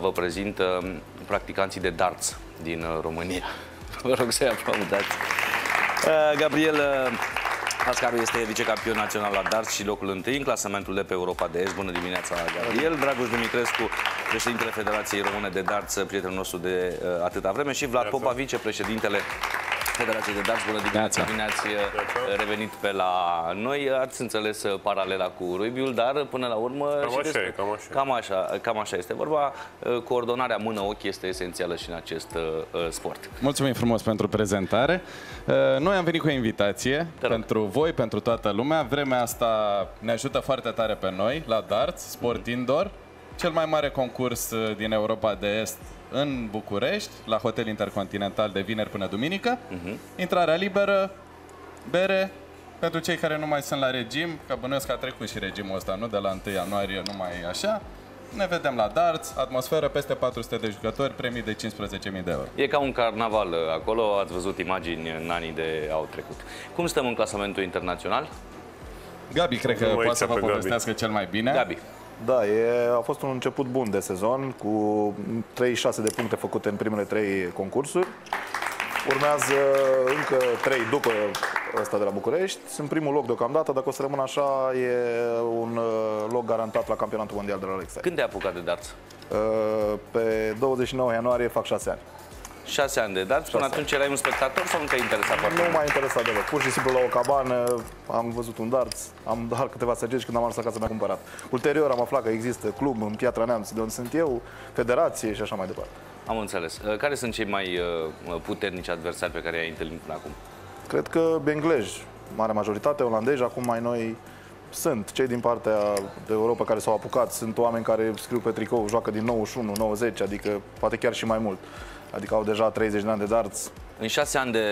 vă prezint practicanții de darts din România. Vă rog să-i aplaudați. Gabriel Pascaru este vicecampion național la darts și locul întâi în clasamentul de pe Europa de Est. Bună dimineața, Gabriel. Dragoș Dumitrescu, președintele Federației Române de Darts, prietenul nostru de uh, atâta vreme și Vlad Popa, vicepreședintele Federație de Darts, bună dimineața, bine ați uh, revenit pe la noi. Ați înțeles uh, paralela cu rubiul, dar până la urmă... Cam așa despre... e, cam așa. Cam așa, cam așa este vorba. Uh, coordonarea mână-ochi este esențială și în acest uh, sport. Mulțumim frumos pentru prezentare. Uh, noi am venit cu o invitație pentru voi, pentru toată lumea. Vremea asta ne ajută foarte tare pe noi la darts, sport indoor. Cel mai mare concurs din Europa de Est în București, la Hotel Intercontinental de vineri până duminică. Uh-huh. Intrarea liberă, bere, pentru cei care nu mai sunt la regim, că bănuiesc că a trecut și regimul ăsta, nu de la 1 ianuarie, nu mai e așa. Ne vedem la darts, atmosferă peste 400 de jucători, premii de 15.000 de euro. E ca un carnaval uh, acolo, ați văzut imagini în anii de au trecut. Cum stăm în clasamentul internațional? Gabi, cred că poate să vă povestească Gabi. cel mai bine. Gabi. Da, e, a fost un început bun de sezon, cu 36 de puncte făcute în primele trei concursuri. Urmează încă trei după ăsta de la București. Sunt primul loc deocamdată, dacă o să rămân așa, e un uh, loc garantat la campionatul mondial de la Alexa. Când te-ai apucat de darts? Uh, pe 29 ianuarie fac 6 ani. 6 ani de dat. Până atunci erai un spectator sau nu te interesa foarte Nu m-a interesat deloc. Pur și simplu la o cabană am văzut un darts, am dat câteva săgeți când am ajuns acasă mi-a cumpărat. Ulterior am aflat că există club în Piatra Neamț, de unde sunt eu, federație și așa mai departe. Am înțeles. Uh, care sunt cei mai uh, puternici adversari pe care i-ai întâlnit până acum? Cred că benglezi, mare majoritate, olandezi, acum mai noi sunt cei din partea de Europa care s-au apucat, sunt oameni care scriu pe tricou, joacă din 91, 90, adică poate chiar și mai mult. Adică au deja 30 de ani de darts. În șase ani de,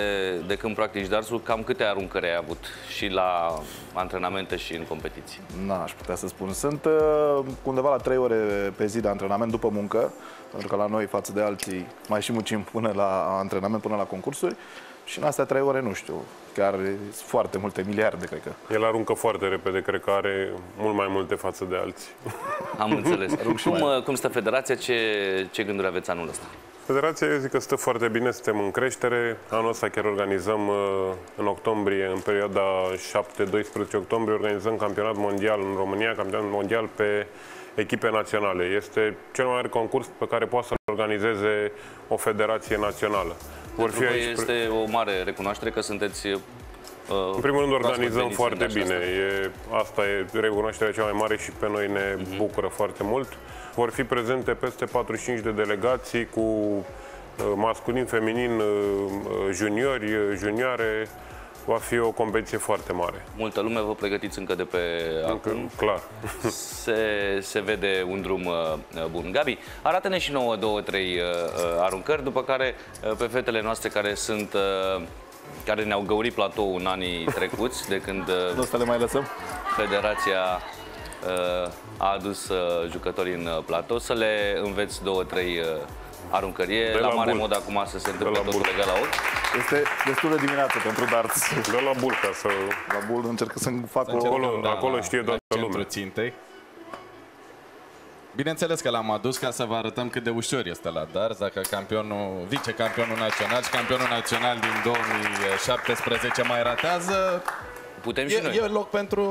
de când practici dartsul, cam câte aruncări ai avut și la antrenamente și în competiții? N-aș putea să spun. Sunt uh, undeva la 3 ore pe zi de antrenament după muncă, pentru că la noi, față de alții, mai și muncim până la antrenament, până la concursuri. Și în astea trei ore, nu știu, chiar sunt foarte multe miliarde, cred că. El aruncă foarte repede, cred că are mult mai multe față de alții. Am înțeles. cum, uh, cum stă federația? Ce, ce gânduri aveți anul ăsta? Federația, eu zic că stă foarte bine, suntem în creștere. Anul ăsta chiar organizăm uh, în octombrie, în perioada 7-12 octombrie, organizăm campionat mondial în România, campionat mondial pe echipe naționale. Este cel mai mare concurs pe care poate să organizeze o federație națională. Vor fi aici... Este o mare recunoaștere că sunteți uh, în primul rând organizăm foarte bine. E, asta e recunoașterea cea mai mare și pe noi ne uh-huh. bucură foarte mult. Vor fi prezente peste 45 de delegații cu uh, masculin, feminin, uh, juniori, junioare. Va fi o competiție foarte mare. Multă lume vă pregătiți încă de pe încă, acum. Clar. Se, se vede un drum uh, bun. Gabi, arată-ne și nouă, două, trei uh, aruncări, după care uh, pe fetele noastre care sunt uh, care ne-au găurit platou în anii trecuți, de când nu să le mai lăsăm? Federația uh, a adus uh, jucătorii în platou, să le înveți două, trei aruncări. E la, la mare mod acum să se întâmple totul legal la ochi. Este destul de dimineață pentru darts. De la bul ca să... La bul încerc să fac o... Acolo, da, acolo știe toată lumea. țintei. Bineînțeles că l-am adus ca să vă arătăm cât de ușor este la darts, dacă campionul, vicecampionul național și campionul național din 2017 mai ratează, Putem și e, noi. E loc pentru...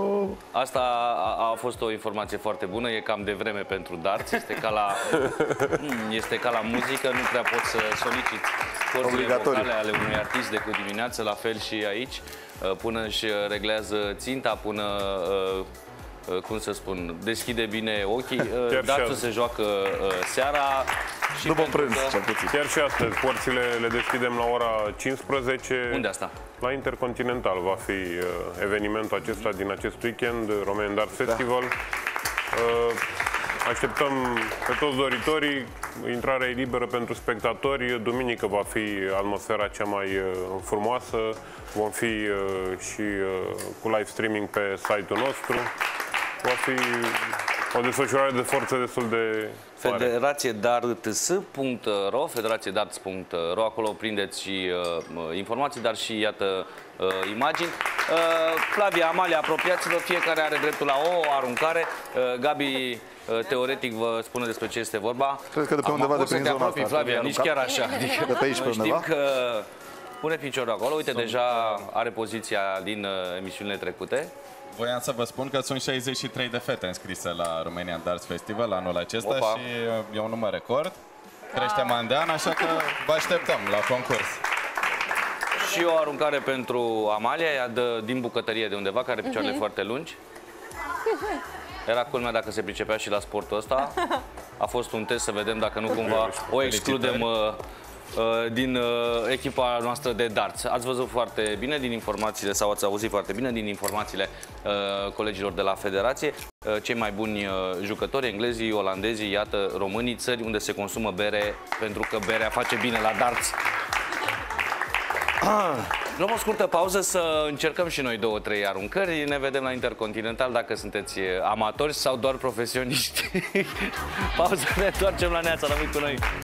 Asta a, a fost o informație foarte bună, e cam de vreme pentru darts, este ca la, hmm, este ca la muzică, nu prea poți să soliciți corzile vocale ale unui artist de cu dimineață, la fel și aici, uh, până își reglează ținta, până uh, uh, cum să spun, deschide bine ochii. Dartsul se joacă seara. Și După prânz, că... cel puțin. Chiar și astăzi, porțile le deschidem la ora 15. Unde asta? La Intercontinental va fi uh, evenimentul acesta din acest weekend, Roman Dart Festival. Uh, așteptăm pe toți doritorii, intrarea e liberă pentru spectatori. Duminică va fi atmosfera cea mai uh, frumoasă. Vom fi uh, și uh, cu live streaming pe site-ul nostru. Va fi o desfășurare de forță destul de Federație darts.ro, federațiedarts.ro, acolo prindeți și uh, informații, dar și, iată, uh, imagini. Uh, Flavia, Amalia, apropiați-vă, fiecare are dreptul la o aruncare. Uh, Gabi Uh, Teoretic vă spune despre ce este vorba. Cred că de pe Acum, undeva de poți să prin te zona apropii, asta, Flavia, ar nici trebui chiar așa. Adică, De pe aici, pe noi știm undeva? că pune piciorul acolo. Uite, deja are poziția din uh, emisiunile trecute. Voiam să vă spun că sunt 63 de fete înscrise la Romanian Darts Festival anul acesta Opa. și uh, e un număr record. Creștem an de an, așa că vă așteptăm la concurs. Și o aruncare pentru Amalia, ea dă din bucătărie de undeva, care are Mhm. picioarele foarte lungi. Era culmea dacă se pricepea și la sportul ăsta. A fost un test să vedem dacă nu cumva o excludem uh, uh, din uh, echipa noastră de darts. Ați văzut foarte bine din informațiile, sau ați auzit foarte bine din informațiile uh, colegilor de la Federație. Uh, cei mai buni uh, jucători, englezii, olandezii, iată, românii, țări unde se consumă bere, pentru că berea face bine la darts. Luăm o scurtă pauză să încercăm și noi două, trei aruncări. Ne vedem la Intercontinental dacă sunteți amatori sau doar profesioniști. pauză, ne întoarcem la neața, rămâi cu noi.